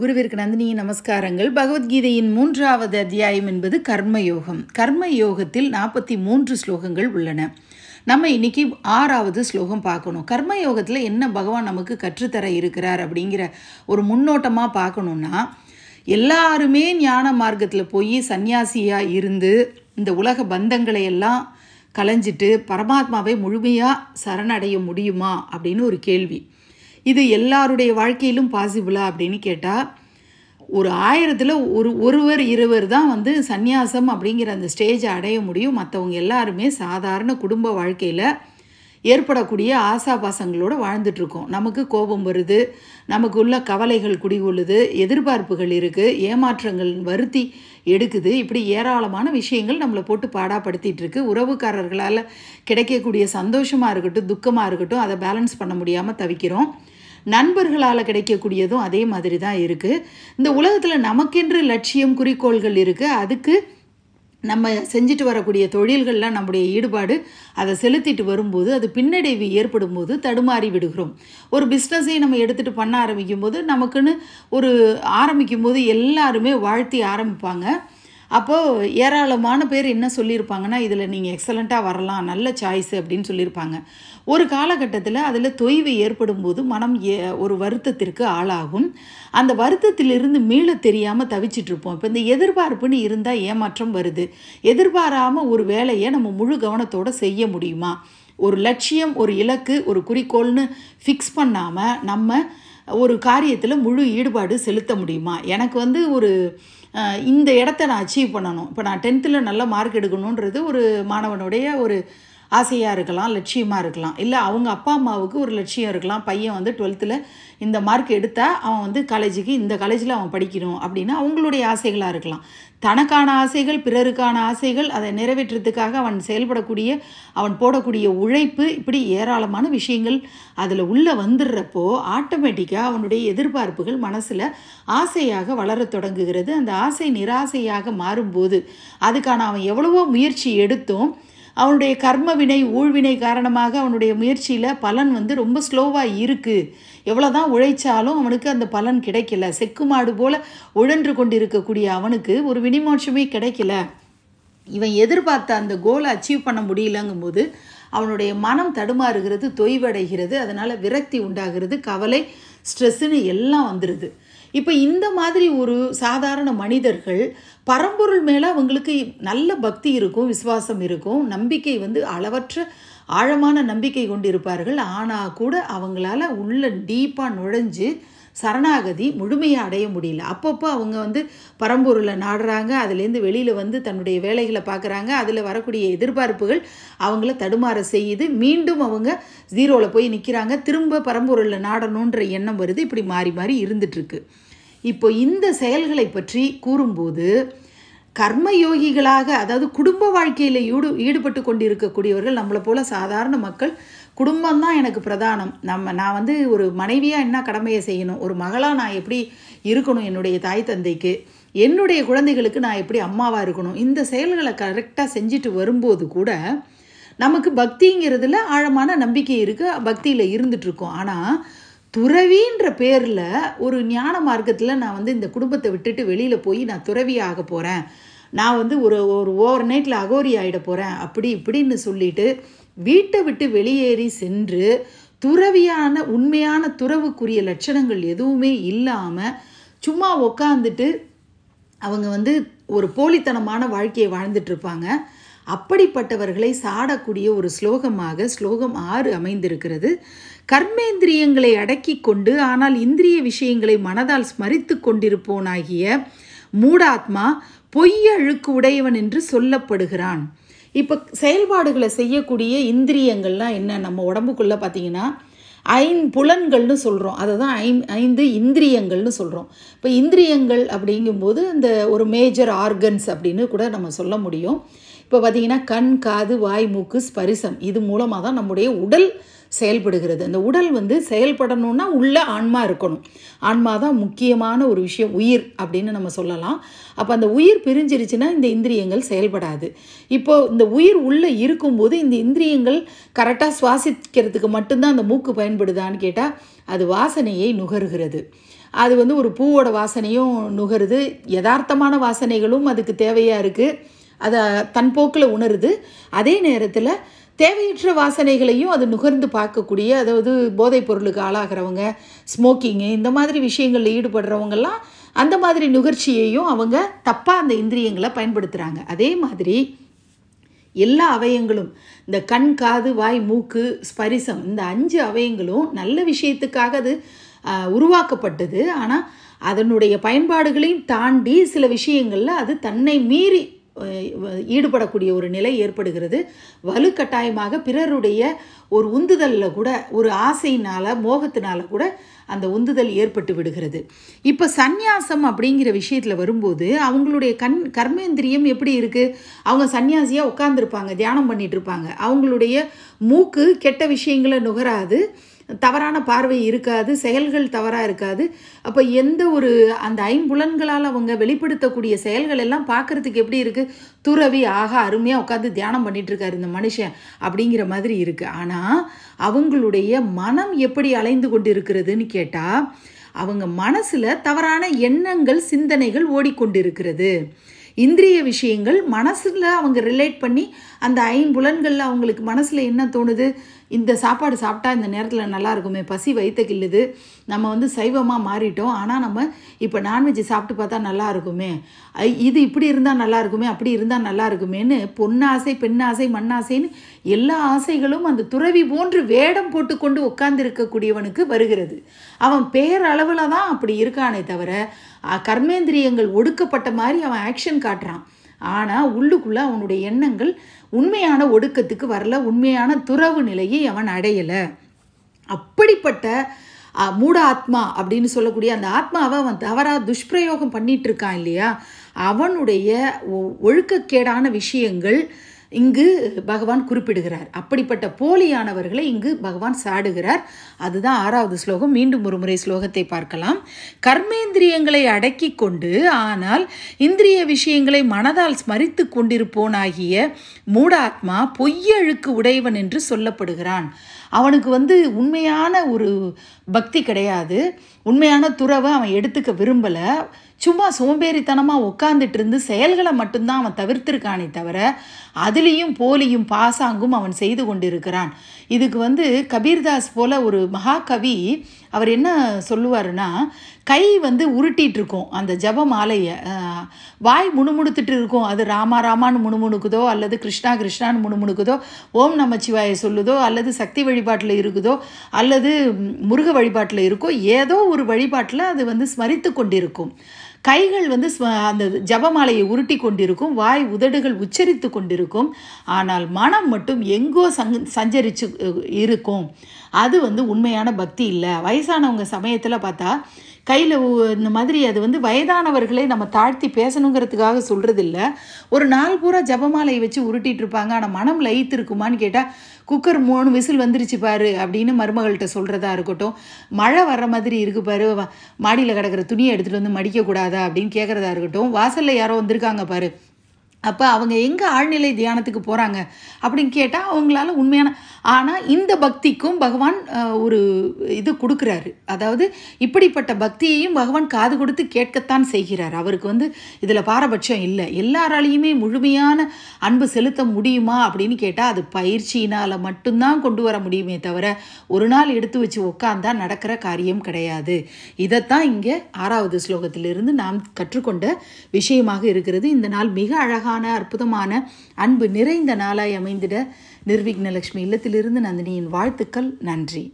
குருவிற்கு நந்தினி நமஸ்காரங்கள். பகவத்கீதையின் மூன்றாவது அத்தியாயம் என்பது கர்மயோகம். கர்ம யோகத்தில் நாற்பத்தி மூன்று ஸ்லோகங்கள் உள்ளன. நம்ம இன்னைக்கு ஆறாவது ஸ்லோகம் பார்க்கணும். கர்ம யோகத்தில் என்ன பகவான் நமக்கு கற்றுத்தர இருக்கிறார் அப்படிங்கிற ஒரு முன்னோட்டமாக பார்க்கணுன்னா எல்லாருமே ஞான மார்க்கத்தில் போய் சந்நியாசியாக இருந்து இந்த உலக பந்தங்களை எல்லாம் கலைஞ்சிட்டு பரமாத்மாவை முழுமையாக சரணடைய முடியுமா அப்படின்னு ஒரு கேள்வி. இது எல்லாருடைய வாழ்க்கையிலும் பாசிபிளா அப்படின்னு கேட்டால் ஒரு ஆயிரத்தில் ஒரு ஒருவர் இருவர் தான் வந்து சந்நியாசம் அப்படிங்கிற அந்த ஸ்டேஜை அடைய முடியும். மற்றவங்க எல்லாருமே சாதாரண குடும்ப வாழ்க்கையில் ஏற்படக்கூடிய ஆசாபாசங்களோடு வாழ்ந்துட்டுருக்கோம் நமக்கு கோபம் வருது நமக்கு உள்ள கவலைகள் குடிகொள்ளுது எதிர்பார்ப்புகள் இருக்குது ஏமாற்றங்கள் வருத்தி எடுக்குது. இப்படி ஏராளமான விஷயங்கள் நம்மளை போட்டு பாடாப்படுத்திகிட்ருக்கு உறவுக்காரர்களால் கிடைக்கக்கூடிய சந்தோஷமாக இருக்கட்டும் துக்கமாக இருக்கட்டும் அதை பேலன்ஸ் பண்ண முடியாமல் தவிக்கிறோம். நண்பர்களால் கிடைக்கக்கூடியதும் அதே மாதிரி தான் இருக்குது இந்த உலகத்தில் நமக்கென்று லட்சியம் குறிக்கோள்கள் இருக்குது அதுக்கு நம்ம செஞ்சுட்டு வரக்கூடிய தொழில்கள்லாம் நம்முடைய ஈடுபாடு அதை செலுத்திட்டு வரும்போது அது பின்னடைவு ஏற்படும் போது தடுமாறி விடுகிறோம். ஒரு பிஸ்னஸையும் நம்ம எடுத்துகிட்டு பண்ண ஆரம்பிக்கும் போது நமக்குன்னு ஒரு ஆரம்பிக்கும் போது எல்லாருமே வாழ்த்தி ஆரம்பிப்பாங்க. அப்போது ஏராளமான பேர் என்ன சொல்லியிருப்பாங்கன்னா இதில் நீங்கள் எக்ஸலண்ட்டாக வரலாம் நல்ல சாய்ஸ் அப்படின்னு சொல்லியிருப்பாங்க. ஒரு காலகட்டத்தில் அதில் தொய்வு ஏற்படும் போது மனம் ஏ ஒரு வருத்தத்திற்கு ஆளாகும். அந்த வருத்தத்திலிருந்து மீள தெரியாமல் தவிச்சிட்ருப்போம் இப்போ இந்த எதிர்பார்ப்புன்னு இருந்தால் ஏமாற்றம் வருது. எதிர்பாராமல் ஒரு வேலையை நம்ம முழு கவனத்தோடு செய்ய முடியுமா? ஒரு லட்சியம் ஒரு இலக்கு ஒரு குறிக்கோள்னு ஃபிக்ஸ் பண்ணாமல் நம்ம ஒரு காரியத்தில் முழு ஈடுபாடு செலுத்த முடியுமா? எனக்கு வந்து ஒரு இந்த இடத்த நான் அச்சீவ் பண்ணணும். இப்போ நான் டென்த்தில் நல்ல மார்க் எடுக்கணுன்றது ஒரு மாணவனுடைய ஒரு ஆசையாக இருக்கலாம் லட்சியமாக இருக்கலாம். இல்லை அவங்க அப்பா அம்மாவுக்கு ஒரு லட்சியம் இருக்கலாம். பையன் வந்து டுவெல்த்தில் இந்த மார்க் எடுத்தால் அவன் வந்து காலேஜுக்கு இந்த காலேஜில் அவன் படிக்கணும் அப்படின்னு அவங்களுடைய ஆசைகளாக இருக்கலாம். தனக்கான ஆசைகள் பிறருக்கான ஆசைகள் அதை நிறைவேற்றுறதுக்காக அவன் செயல்படக்கூடிய அவன் போடக்கூடிய உழைப்பு இப்படி ஏராளமான விஷயங்கள் அதில் உள்ளே வந்துடுறப்போ ஆட்டோமேட்டிக்காக அவனுடைய எதிர்பார்ப்புகள் மனசில் ஆசையாக வளர தொடங்குகிறது. அந்த ஆசை நிராசையாக மாறும்போது அதுக்கான அவன் எவ்வளவோ முயற்சி எடுத்தும் அவனுடைய கர்ம வினை ஊழ்வினை காரணமாக அவனுடைய முயற்சியில் பலன் வந்து ரொம்ப ஸ்லோவாக இருக்குது எவ்வளோ தான் உழைச்சாலும் அவனுக்கு அந்த பலன் கிடைக்கல. செக்கு மாடு போல் உழன்று கொண்டிருக்கக்கூடிய அவனுக்கு ஒரு வினிமோட்சமே கிடைக்கல. இவன் எதிர்பார்த்த அந்த கோலை அச்சீவ் பண்ண முடியலங்கும்போது அவனுடைய மனம் தடுமாறுகிறது தொய்வடைகிறது. அதனால் விரக்தி உண்டாகிறது கவலை ஸ்ட்ரெஸ்ஸுன்னு எல்லாம் வந்துடுது இப்போ இந்த மாதிரி ஒரு சாதாரண மனிதர்கள் பரம்பொருள் மேலே அவங்களுக்கு நல்ல பக்தி இருக்கும் விசுவாசம் இருக்கும் நம்பிக்கை வந்து அளவற்ற ஆழமான நம்பிக்கை கொண்டிருப்பார்கள். ஆனால் கூட அவங்களால உள்ள டீப்பாக நுழைஞ்சு சரணாகதி முழுமையாக அடைய முடியல. அப்பப்போ அவங்க வந்து பரம்பொருளை நாடுறாங்க அதுலேருந்து வெளியில் வந்து தன்னுடைய வேலைகளை பார்க்குறாங்க அதில் வரக்கூடிய எதிர்பார்ப்புகள் அவங்கள தடுமாற செய்யுது. மீண்டும் அவங்க ஜீரோவில் போய் நிற்கிறாங்க திரும்ப பரம்பொருளில் நாடணுன்ற எண்ணம் வருது. இப்படி மாறி மாறி இருந்துட்டுருக்கு இப்போ இந்த செயல்களை பற்றி கூறும்போது கர்மயோகிகளாக அதாவது குடும்ப வாழ்க்கையில் ஈடு ஈடுபட்டு கொண்டிருக்கக்கூடியவர்கள் நம்மளை போல சாதாரண மக்கள் குடும்பம் தான் எனக்கு பிரதானம். நம்ம நான் வந்து ஒரு மனைவியாக என்ன கடமையை செய்யணும்? ஒரு மகளாக நான் எப்படி இருக்கணும் என்னுடைய தாய் தந்தைக்கு? என்னுடைய குழந்தைகளுக்கு நான் எப்படி அம்மாவாக இருக்கணும்? இந்த செயல்களை கரெக்டாக செஞ்சுட்டு வரும்போது கூட நமக்கு பக்திங்கிறதுல ஆழமான நம்பிக்கை இருக்குது பக்தியில் இருந்துகிட்ருக்கோம் ஆனால் துறவின்ற பேரில் ஒரு ஞான மார்க்கத்தில் நான் வந்து இந்த குடும்பத்தை விட்டுட்டு வெளியில் போய் நான் துறவி ஆக போகிறேன் நான் வந்து ஒரு ஒரு ஓவர் நைட்டில் அகோரி ஆகிட போகிறேன் அப்படி இப்படின்னு சொல்லிட்டு வீட்டை விட்டு வெளியேறி சென்று துறவியான உண்மையான துறவுக்குரிய லட்சணங்கள் எதுவுமே இல்லாமல் சும்மா உக்காந்துட்டு அவங்க வந்து ஒரு போலித்தனமான வாழ்க்கையை வாழ்ந்துட்டுருப்பாங்க அப்படிப்பட்டவர்களை சாடக்கூடிய ஒரு ஸ்லோகமாக ஸ்லோகம் ஆறு அமைந்திருக்கிறது. கர்மேந்திரியங்களை அடக்கி கொண்டு ஆனால் இந்திரிய விஷயங்களை மனதால் ஸ்மரித்து கொண்டிருப்போனாகிய மூடாத்மா பொய்ய அழுக்கு உடையவன் என்று சொல்லப்படுகிறான். இப்போ செயல்பாடுகளை செய்யக்கூடிய இந்திரியங்கள்லாம் என்ன? நம்ம உடம்புக்குள்ளே பார்த்தீங்கன்னா ஐம்புலன்கள்னு சொல்கிறோம் அதை தான் ஐ ஐந்து இந்திரியங்கள்னு சொல்கிறோம் இப்போ இந்திரியங்கள் அப்படிங்கும்போது இந்த ஒரு மேஜர் ஆர்கன்ஸ் அப்படின்னு கூட நம்ம சொல்ல முடியும். இப்போ பார்த்திங்கன்னா கண் காது வாய் மூக்கு ஸ்பரிசம் இது மூலமாக தான் நம்முடைய உடல் செயல்படுகிறது. அந்த உடல் வந்து செயல்படணும்னா உள்ள ஆன்மா இருக்கணும். ஆன்மா தான் முக்கியமான ஒரு விஷயம் உயிர் அப்படின்னு நம்ம சொல்லலாம். அப்போ அந்த உயிர் பிரிஞ்சிருச்சுன்னா இந்த இந்திரியங்கள் செயல்படாது. இப்போ இந்த உயிர் உள்ளே இருக்கும்போது இந்த இந்திரியங்கள் கரெக்டாக சுவாசிக்கிறதுக்கு மட்டும்தான் அந்த மூக்கு பயன்படுதான்னு கேட்டால் அது வாசனையை நுகர்கிறது. அது வந்து ஒரு பூவோட வாசனையும் நுகருது. யதார்த்தமான வாசனைகளும் அதுக்கு தேவையாக இருக்குது அதை தன் போக்கில் உணருது. அதே நேரத்தில் தேவையற்ற வாசனைகளையும் அது நுகர்ந்து பார்க்கக்கூடிய அதாவது போதைப் பொருளுக்கு ஆளாகிறவங்க ஸ்மோக்கிங்கு இந்த மாதிரி விஷயங்களில் ஈடுபடுறவங்கெல்லாம் அந்த மாதிரி நுகர்ச்சியையும் அவங்க தப்பாக அந்த இந்திரியங்களை பயன்படுத்துகிறாங்க அதே மாதிரி எல்லா அவயங்களும் இந்த கண் காது வாய் மூக்கு ஸ்பரிசம் இந்த அஞ்சு அவயங்களும் நல்ல விஷயத்துக்காக அது உருவாக்கப்பட்டது. ஆனால் அதனுடைய பயன்பாடுகளையும் தாண்டி சில விஷயங்களில் அது தன்னை மீறி ஈடுபடக்கூடிய ஒரு நிலை ஏற்படுகிறது. வலுக்கட்டாயமாக பிறருடைய ஒரு உந்துதலில் கூட ஒரு ஆசையினால் மோகத்தினால கூட அந்த உந்துதல் ஏற்பட்டு விடுகிறது. இப்போ சந்நியாசம் அப்படிங்கிற விஷயத்தில் வரும்போது அவங்களுடைய கண் கர்மேந்திரியம் எப்படி இருக்குது அவங்க சன்னியாசியாக உட்காந்துருப்பாங்க தியானம் பண்ணிகிட்ருப்பாங்க அவங்களுடைய மூக்கு கெட்ட விஷயங்களை நுகராது. தவறான பார்வை இருக்காது செயல்கள் தவறாக இருக்காது. அப்போ எந்த ஒரு அந்த ஐம்புலன்களால் அவங்க வெளிப்படுத்தக்கூடிய செயல்கள் எல்லாம் பார்க்குறதுக்கு எப்படி இருக்குது துறவி ஆகா அருமையாக உட்காந்து தியானம் பண்ணிகிட்ருக்காரு இந்த மனுஷன் அப்படிங்கிற மாதிரி இருக்குது ஆனால் அவங்களுடைய மனம் எப்படி அலைந்து கொண்டு இருக்கிறதுன்னு கேட்டால் அவங்க மனசில் தவறான எண்ணங்கள் சிந்தனைகள் ஓடிக்கொண்டிருக்கிறது. இந்திரிய விஷயங்கள் மனசில் அவங்க ரிலேட் பண்ணி அந்த ஐம்புலன்களில் அவங்களுக்கு மனசில் என்ன தோணுது? இந்த சாப்பாடு சாப்பிட்டா இந்த நேரத்தில் நல்லா இருக்குமே? பசி வைத்த கில்லுது நம்ம வந்து சைவமாக மாறிட்டோம். ஆனால் நம்ம இப்போ நான்வெஜ் சாப்பிட்டு பார்த்தா நல்லா இருக்குமே? ஐ, இது இப்படி இருந்தால் நல்லா இருக்குமே? அப்படி இருந்தால் நல்லா இருக்குமேன்னு பொன்னாசை பெண்ணாசை மண்ணாசைன்னு எல்லா ஆசைகளும் அந்த துறவி போன்று வேடம் போட்டுக்கொண்டு உட்கார்ந்துருக்கக்கூடியவனுக்கு வருகிறது. அவன் பேரளவில் தான் அப்படி இருக்கானே தவிர கர்மேந்திரியங்கள் ஒடுக்கப்பட்ட மாதிரி அவன் ஆக்ஷன் காட்டுறான். ஆனால் உள்ளுக்குள்ளே அவனுடைய எண்ணங்கள் உண்மையான ஒடுக்கத்துக்கு வரல உண்மையான துறவு நிலையை அவன் அடையலை. அப்படிப்பட்ட மூட ஆத்மா அப்படின்னு சொல்லக்கூடிய அந்த ஆத்மாவை அவன் தவறாக துஷ்பிரயோகம் பண்ணிட்டு இருக்கான் இல்லையா? அவனுடைய ஒ- ஒழுக்கக்கேடான விஷயங்கள் இங்கு பகவான் குறிப்பிடுகிறார். அப்படிப்பட்ட போலியானவர்களை இங்கு பகவான் சாடுகிறார். அதுதான் ஆறாவது ஸ்லோகம். மீண்டும் ஒரு முறை ஸ்லோகத்தை பார்க்கலாம். கர்மேந்திரியங்களை அடக்கி கொண்டு ஆனால் இந்திரிய விஷயங்களை மனதால் ஸ்மரித்து கொண்டிருப்போனாகிய மூடாத்மா பொய்யழுக்கு உடையவன் என்று சொல்லப்படுகிறான். அவனுக்கு வந்து உண்மையான ஒரு பக்தி கிடையாது. உண்மையான துறவை அவன் எடுத்துக்க விரும்பலை. சும்மா சோம்பேறித்தனமாக உட்காந்துட்டு இருந்து செயல்களை மட்டும்தான் அவன் தவிர்த்திருக்கானே தவிர அதுலேயும் போலியும் பாசாங்கும் அவன் செய்து கொண்டிருக்கிறான். இதுக்கு வந்து கபீர்தாஸ் போல ஒரு மகாகவி அவர் என்ன சொல்லுவாருன்னா கை வந்து உருட்டிகிட்டு இருக்கும் அந்த ஜப மாலையை வாய் முணுமுணுத்துட்டு இருக்கும் அது ராமா ராமான்னு முணுமுணுக்குதோ அல்லது கிருஷ்ணா கிருஷ்ணான்னு முணுமுணுக்குதோ ஓம் நமச்சிவாய சொல்லுதோ அல்லது சக்தி வழிபாட்டில் இருக்குதோ அல்லது முருக வழிபாட்டில் இருக்கோ ஏதோ ஒரு வழிபாட்டில் அது வந்து ஸ்மரித்து கொண்டிருக்கும். கைகள் வந்து அந்த ஜபமாலையை உருட்டி கொண்டிருக்கும். வாய் உதடுகள் உச்சரித்து கொண்டிருக்கும். ஆனால் மனம் மட்டும் எங்கோ சங் சஞ்சரிச்சு இருக்கும். அது வந்து உண்மையான பக்தி இல்லை. வயசானவங்க சமயத்தில் பார்த்தா கையில் இந்த மாதிரி அது வந்து வயதானவர்களை நம்ம தாழ்த்தி பேசணுங்கிறதுக்காக சொல்கிறதில்ல ஒரு நாள் பூரா ஜபமாலையை வச்சு உருட்டிகிட்டு இருப்பாங்க. ஆனால் மனம் லயித்து இருக்குமான்னு கேட்டால் குக்கர் மூணு விசில் வந்துருச்சு பாரு அப்படின்னு மருமகள்கிட்ட சொல்கிறதா இருக்கட்டும். மழை வர்ற மாதிரி இருக்கு பாரு. மாடியில் கிடக்கிற துணியை எடுத்துகிட்டு வந்து மடிக்கக்கூடாதா அப்படின்னு கேட்குறதா இருக்கட்டும். வாசலில் யாரோ வந்திருக்காங்க பாரு. அப்போ அவங்க எங்கே ஆழ்நிலை தியானத்துக்கு போகிறாங்க அப்படின்னு கேட்டால் அவங்களால உண்மையான ஆனால் இந்த பக்திக்கும் பகவான் ஒரு இது கொடுக்குறாரு. அதாவது இப்படிப்பட்ட பக்தியையும் பகவான் காது கொடுத்து கேட்கத்தான் செய்கிறார். அவருக்கு வந்து இதில் பாரபட்சம் இல்லை. எல்லாராலையுமே முழுமையான அன்பு செலுத்த முடியுமா அப்படின்னு கேட்டால் அது பயிற்சியினால் மட்டும்தான் கொண்டு வர முடியுமே தவிர ஒரு நாள் எடுத்து வச்சு உட்காந்தா நடக்கிற காரியம் கிடையாது. இதைத்தான் இங்கே ஆறாவது ஸ்லோகத்திலிருந்து நாம் கற்றுக்கொண்ட விஷயமாக இருக்கிறது. இந்த நாள் மிக அழகாக அழகான அற்புதமான அன்பு நிறைந்த நாளாய் அமைந்திட நிர்விக்னலட்சுமி இல்லத்திலிருந்து நந்தினியின் வாழ்த்துக்கள். நன்றி.